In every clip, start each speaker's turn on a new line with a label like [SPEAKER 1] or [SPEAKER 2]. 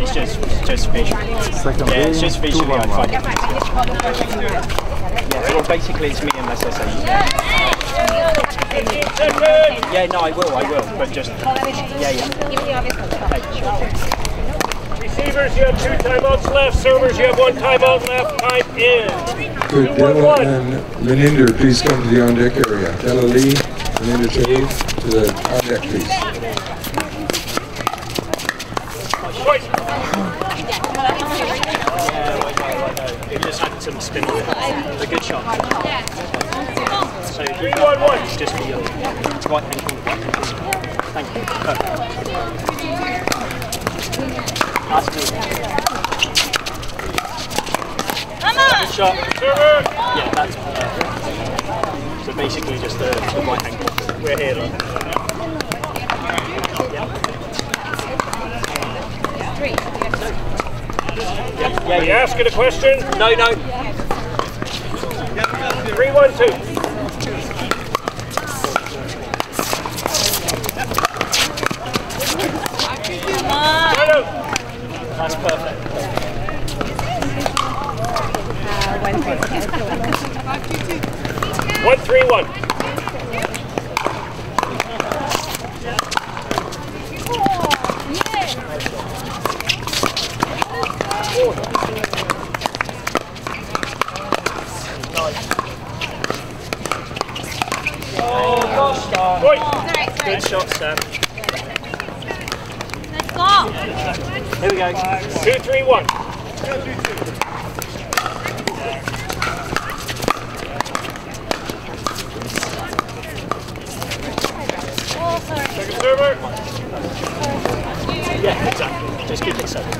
[SPEAKER 1] It's just, just visually.
[SPEAKER 2] Second
[SPEAKER 1] Yeah, it's just
[SPEAKER 2] two
[SPEAKER 1] visually I
[SPEAKER 2] one
[SPEAKER 1] find it. Yeah, well, basically it's me unless I say Yeah, no, I will, I will, but just, yeah, yeah. Okay, sure.
[SPEAKER 3] Receivers, you have two timeouts left. Servers, you have one timeout left. Time in.
[SPEAKER 4] Could Della and Leninder please come to the on deck area? Della Lee, Leninder Chave to the on deck, please.
[SPEAKER 1] You just had some spin on it. A good shot. So you
[SPEAKER 3] Three,
[SPEAKER 1] got
[SPEAKER 3] one, one.
[SPEAKER 1] just for your right ankle. Thank you. Perfect. That's good. Good shot. Yeah, that's perfect. So basically just the, the right ankle.
[SPEAKER 3] We're here. Look.
[SPEAKER 1] Yeah,
[SPEAKER 3] Are you
[SPEAKER 1] yeah.
[SPEAKER 3] asking a question?
[SPEAKER 1] No, no.
[SPEAKER 3] Three, one, two.
[SPEAKER 1] That's perfect.
[SPEAKER 3] One, three, one. Point.
[SPEAKER 5] Let's go.
[SPEAKER 1] Here we go.
[SPEAKER 3] Two, three, one. Second server.
[SPEAKER 1] Yeah, exactly. Just it seven.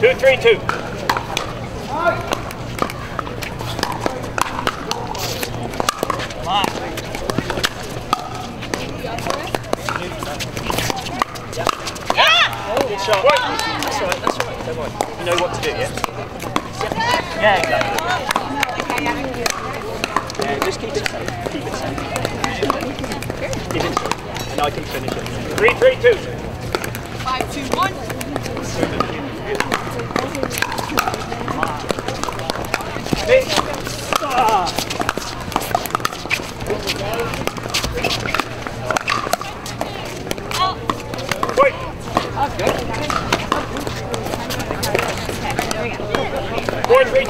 [SPEAKER 3] Two, three, two.
[SPEAKER 1] Good shot. That's right, that's right. Don't worry. You know what to do, yeah? Yeah, exactly. Yeah, just keep it safe. Keep it safe. And I can finish it.
[SPEAKER 3] Three, three, two.
[SPEAKER 5] Five, two, one.
[SPEAKER 3] Point.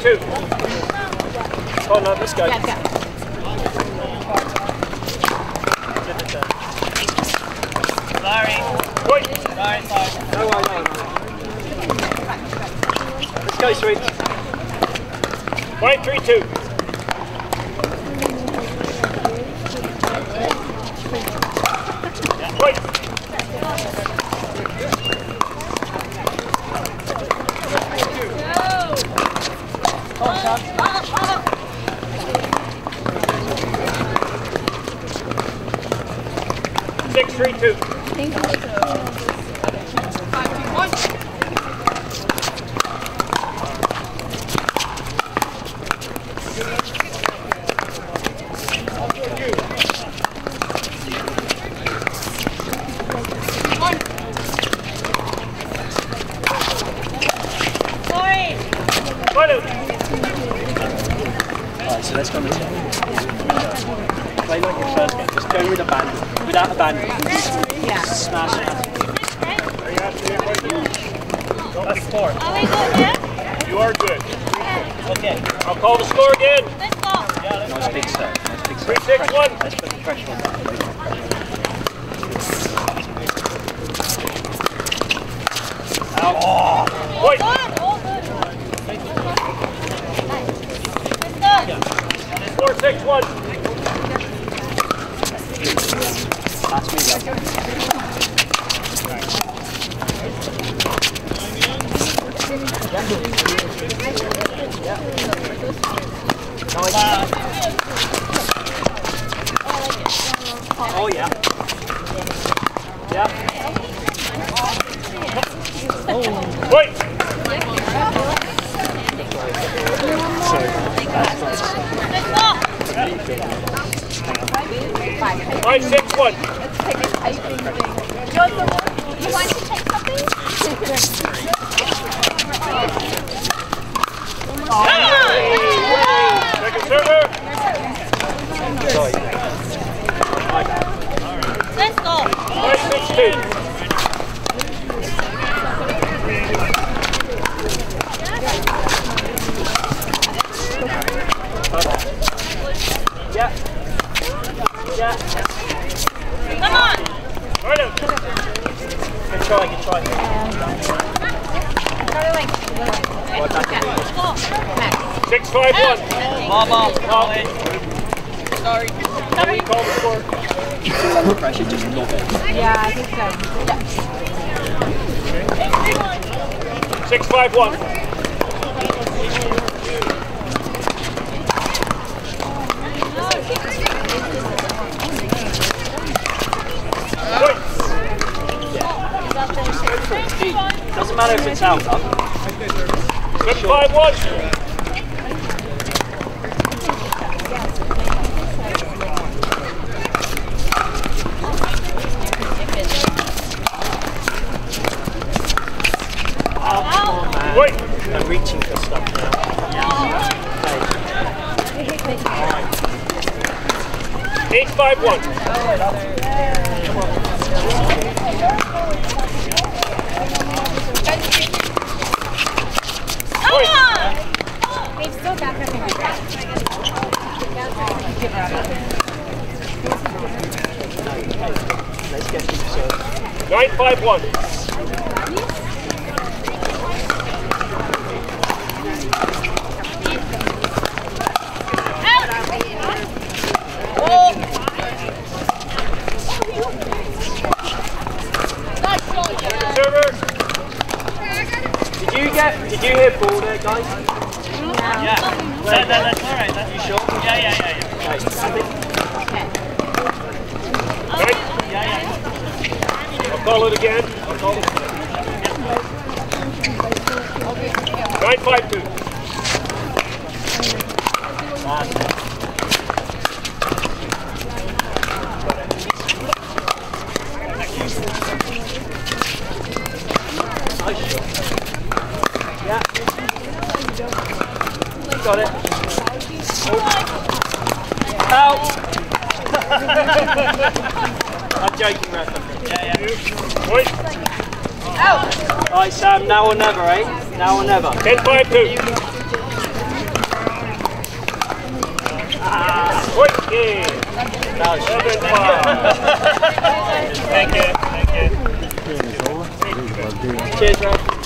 [SPEAKER 3] Two.
[SPEAKER 1] Oh no, let's go.
[SPEAKER 3] Point.
[SPEAKER 1] No, no, no, no. Let's go, sweet.
[SPEAKER 3] Five, three, two. Point. Six, three, two.
[SPEAKER 5] Five,
[SPEAKER 1] Without a band. Yeah. Smash it. That's four.
[SPEAKER 5] Are we good, yeah?
[SPEAKER 3] You are good.
[SPEAKER 1] Okay.
[SPEAKER 3] I'll call the score again.
[SPEAKER 5] Let's go.
[SPEAKER 1] Nice big serve. Nice big serve.
[SPEAKER 3] Three, six,
[SPEAKER 1] Pressure.
[SPEAKER 3] one.
[SPEAKER 1] Let's put the pressure on that.
[SPEAKER 3] Point.
[SPEAKER 5] Good. All good. Let's go.
[SPEAKER 3] Four, six, one.
[SPEAKER 1] That's me. love. Oh yeah. Yeah.
[SPEAKER 3] Point.
[SPEAKER 5] Let's.
[SPEAKER 3] Five, six, one.
[SPEAKER 5] like a typing thing. You want some You want to take something?
[SPEAKER 3] Second server.
[SPEAKER 5] Let's go.
[SPEAKER 3] Five, six, two.
[SPEAKER 1] Yeah. Yeah.
[SPEAKER 5] Come on.
[SPEAKER 3] Right out.
[SPEAKER 1] Good try, good try.
[SPEAKER 5] Let's go.
[SPEAKER 3] Six, five, one.
[SPEAKER 1] Ball, ball, ball in.
[SPEAKER 5] Sorry.
[SPEAKER 3] Call the score.
[SPEAKER 1] Pressure, just it.
[SPEAKER 5] Yeah, I think so.
[SPEAKER 3] Six, five, one.
[SPEAKER 1] Doesn't matter if it's out, huh?
[SPEAKER 3] Five, one. Wait.
[SPEAKER 1] I'm reaching for stuff now.
[SPEAKER 3] Eight, five, one
[SPEAKER 5] on. They've still got her in the
[SPEAKER 1] Let's get you serve.
[SPEAKER 3] Nine, five, one.
[SPEAKER 1] Did you get, did you hear ball there, guys? Yeah. That, that, that's all right. That's you sure? Yeah, yeah, yeah. yeah. Right.
[SPEAKER 3] Right.
[SPEAKER 1] Yeah, yeah.
[SPEAKER 3] I'll call it again. I'll call it. Nine, five, two.
[SPEAKER 1] Nice shot. Yeah. Got it. Out. I'm joking, Ref. Yeah, yeah.
[SPEAKER 3] Point.
[SPEAKER 1] All right, Sam. Now or never, eh? Now or never.
[SPEAKER 3] Ten, five, two. Point. Yeah.
[SPEAKER 1] Now,
[SPEAKER 3] Seven, five. Thank you. Thank you.
[SPEAKER 1] Cheers, Ref.